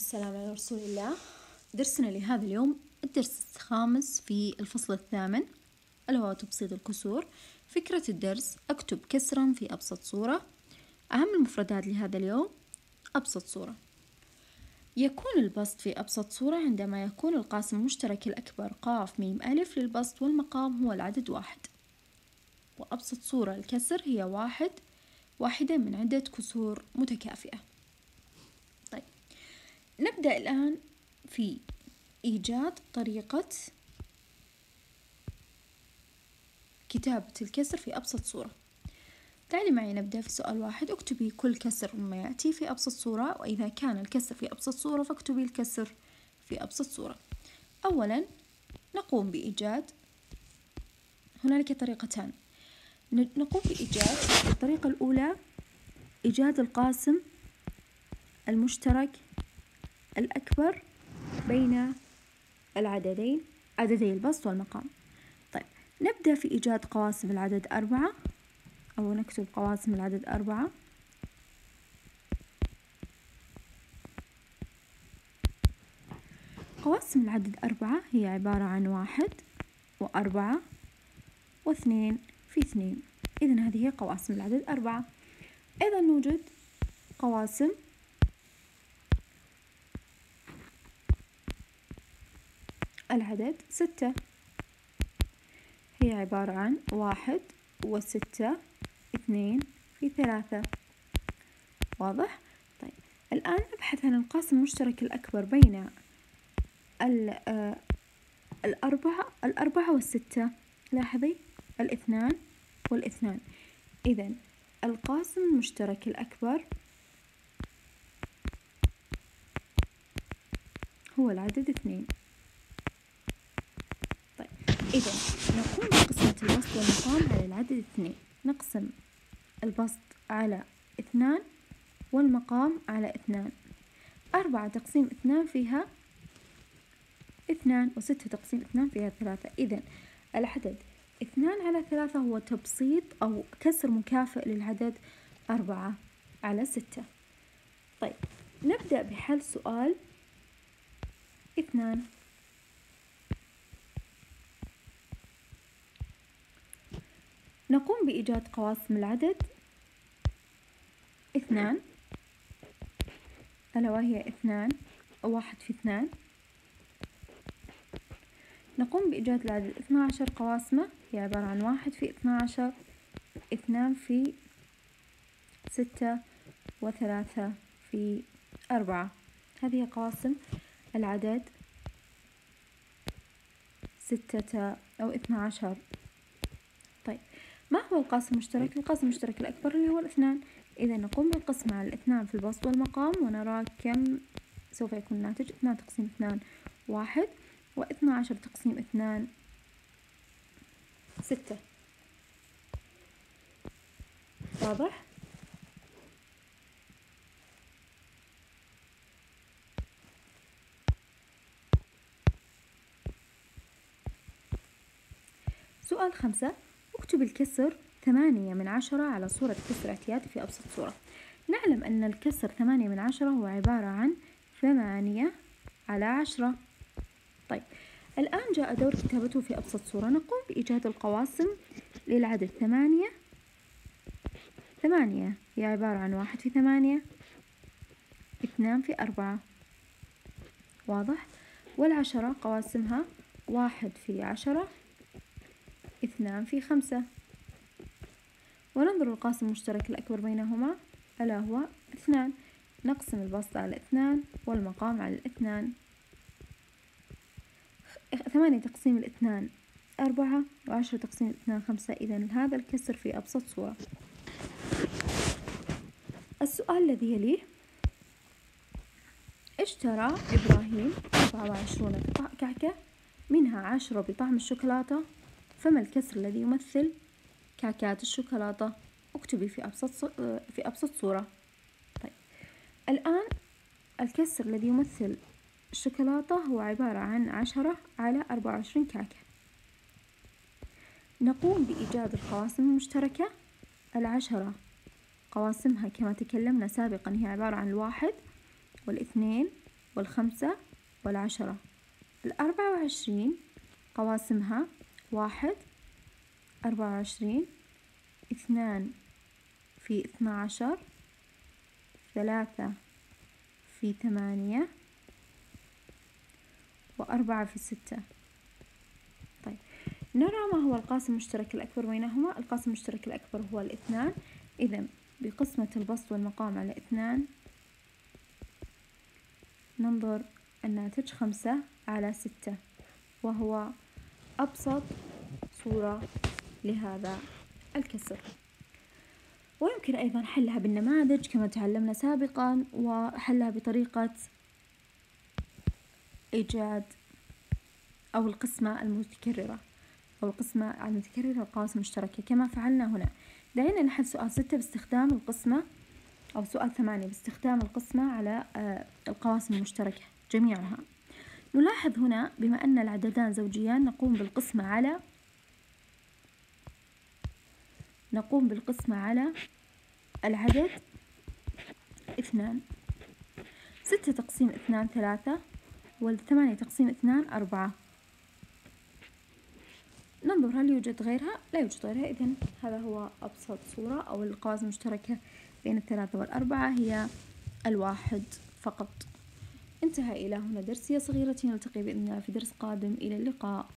السلام على رسول الله. درسنا لهذا اليوم الدرس الخامس في الفصل الثامن ألا هو تبسيط الكسور. فكرة الدرس أكتب كسرا في أبسط صورة. أهم المفردات لهذا اليوم أبسط صورة. يكون البسط في أبسط صورة عندما يكون القاسم المشترك الأكبر قاف ميم ألف للبسط والمقام هو العدد واحد. وأبسط صورة الكسر هي واحد واحدة من عدة كسور متكافئة. نبدأ الآن في إيجاد طريقة كتابة الكسر في أبسط صورة. تعالي معي نبدأ في سؤال واحد. اكتبي كل كسر ما يأتي في أبسط صورة وإذا كان الكسر في أبسط صورة فاكتبي الكسر في أبسط صورة. أولا نقوم بإيجاد هنالك طريقتان. نقوم بإيجاد الطريقة الأولى إيجاد القاسم المشترك الأكبر بين العددين عددي البسط والمقام. طيب نبدأ في إيجاد قواسم العدد أربعة أو نكتب قواسم العدد أربعة. قواسم العدد أربعة هي عبارة عن واحد وأربعة واثنين في اثنين. إذا هذه هي قواسم العدد أربعة. أيضا نوجد قواسم العدد ستة. هي عبارة عن واحد وستة اثنين في ثلاثة. واضح؟ طيب الآن نبحث عن القاسم المشترك الأكبر بين آه، الأربعة الأربعة والستة. لاحظي؟ الاثنان والاثنان. إذا القاسم المشترك الأكبر هو العدد اثنين. إذا نقوم بقسمة البسط والمقام على العدد اثنين. نقسم البسط على اثنان والمقام على اثنان. أربعة تقسيم اثنان فيها اثنان وستة تقسيم اثنان فيها ثلاثة. إذا العدد اثنان على ثلاثة هو تبسيط أو كسر مكافئ للعدد أربعة على ستة. طيب نبدأ بحل سؤال اثنان. نقوم بإيجاد قواسم العدد. اثنان. ألا وهي اثنان. أو واحد في اثنان. نقوم بإيجاد العدد اثنا عشر قواسمة. هي عبارة عن واحد في اثنا عشر اثنان في ستة وثلاثة في أربعة. هذه قواسم العدد ستة أو اثنا عشر طيب. ما هو القاسم المشترك؟ القاسم المشترك الأكبر اللي هو الاثنان إذا نقوم بالقسم على الاثنان في البسط والمقام ونرى كم سوف يكون الناتج اثنان تقسيم اثنان واحد واثنى عشر تقسيم اثنان ستة واضح؟ سؤال خمسة اكتب الكسر ثمانية من عشرة على صورة كسر اعتيادي في أبسط صورة. نعلم أن الكسر ثمانية من عشرة هو عبارة عن ثمانية على عشرة. طيب الآن جاء دور كتابته في أبسط صورة. نقوم بإيجاد القواسم للعدد ثمانية. ثمانية هي عبارة عن واحد في ثمانية اثنان في أربعة. واضح؟ والعشرة قواسمها واحد في عشرة. اثنان في خمسة. وننظر القاسم المشترك الأكبر بينهما. ألا هو اثنان. نقسم البسط على اثنان والمقام على الاثنان ثمانية تقسيم الاثنان أربعة وعشرة تقسيم الاثنان خمسة. إذا هذا الكسر في أبسط صورة. السؤال الذي يليه اشترى إبراهيم أربعة وعشرون كعكة منها عشرة بطعم الشوكولاتة فما الكسر الذي يمثل كعكات الشوكولاتة؟ اكتبي في أبسط في أبسط صورة. طيب. الآن الكسر الذي يمثل الشوكولاتة هو عبارة عن عشرة على أربعة وعشرين كعكة. نقوم بإيجاد القواسم المشتركة. العشرة قواسمها كما تكلمنا سابقا هي عبارة عن الواحد والاثنين والخمسة والعشرة. الأربعة وعشرين قواسمها واحد أربعة وعشرين اثنان في اثنا عشر ثلاثة في ثمانية وأربعة في ستة. طيب نرى ما هو القاسم المشترك الأكبر بينهما. القاسم المشترك الأكبر هو الاثنان. إذا بقسمة البسط والمقام على اثنان. ننظر الناتج خمسة على ستة وهو أبسط صورة لهذا الكسر. ويمكن أيضا حلها بالنماذج كما تعلمنا سابقا وحلها بطريقة إيجاد أو القسمة المتكررة أو القسمة المتكررة القواسم المشتركة كما فعلنا هنا. دعينا نحل سؤال ستة باستخدام القسمة أو سؤال ثمانية باستخدام القسمة على آه، القواسم المشتركة جميعها. نلاحظ هنا بما أن العددان زوجيان نقوم بالقسمة على نقوم بالقسمة على العدد اثنان. ستة تقسيم اثنان ثلاثة والثمانية تقسيم اثنان أربعة. ننظر هل يوجد غيرها؟ لا يوجد غيرها. إذن هذا هو أبسط صورة أو القواسم المشتركة بين الثلاثة والأربعة هي الواحد فقط. انتهى إلى هنا درسي صغيرتي نلتقي بإذن الله في درس قادم. إلى اللقاء.